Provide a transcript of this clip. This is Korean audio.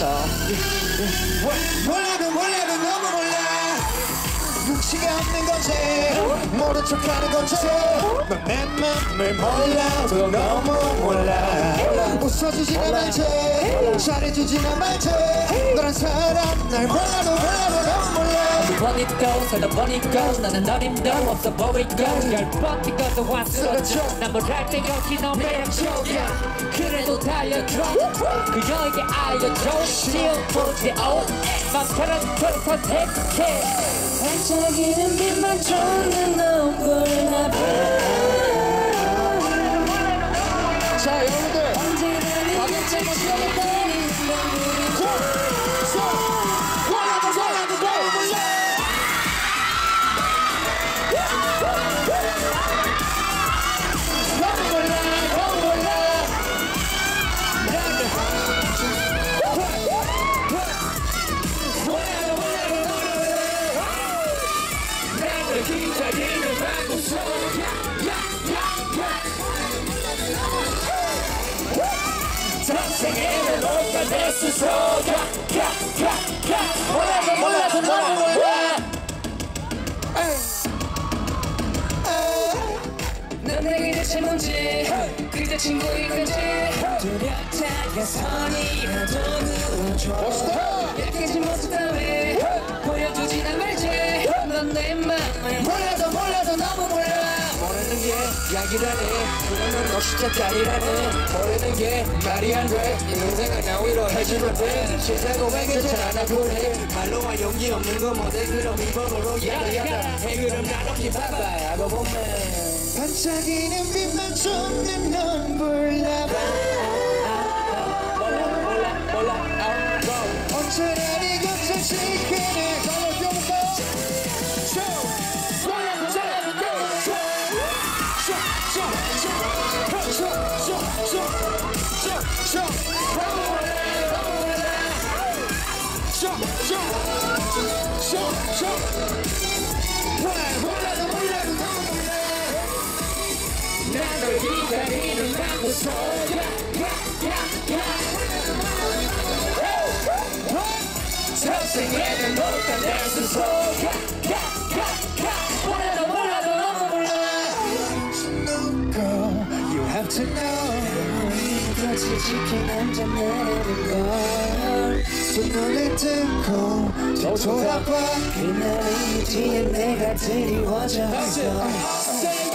너 몰라도 몰라도 너무 몰라. 눈치가 없는 거지. 모른 척하는 거지. 맨 맘을 몰라도 너무 몰라. 웃어주지나 말지. 잘해주지나 말지. 너란 사람 날 몰라도 번이고 서너 번이고 나는 어림도 없어 보이고 열 번이고도 왔었죠 난뭘할 때 여기 너 매력적이야. 그래도 달려줘 그녀에게 알려줘. 쉬운 포즈 오맘 편한 걸 선택해 반짝이는 빛만 쫓는 너보나 봐자여 스스로 가가가가 몰라도 몰라도 너무 몰라 넌 내게 대체 뭔지 그대 친구인 건지 뚜렷하게 선이라도 그어줘 약해진 모습 따위 보여주지나 말지 넌내 맘을 몰라도 몰라도 너무 몰라 모르는 게 약이라네. 그러면 너 시작자리라네. 모르는 게 말이 안돼. 인생은 나 위로해주면 돼. 실제로 왜 괜찮아 그래 말로와 용기 없는 거 모델 그럼 이번으로 야야야 해 그럼 나놓기 바바이 하고 보면. 반짝이는 빛만 쫓는 넌 몰라봐 Girl, you have to know that what chicken and a 걸 손눈을 뜨고 뒤돌아봐. 그날의 뒤에 내가 드리워져 있어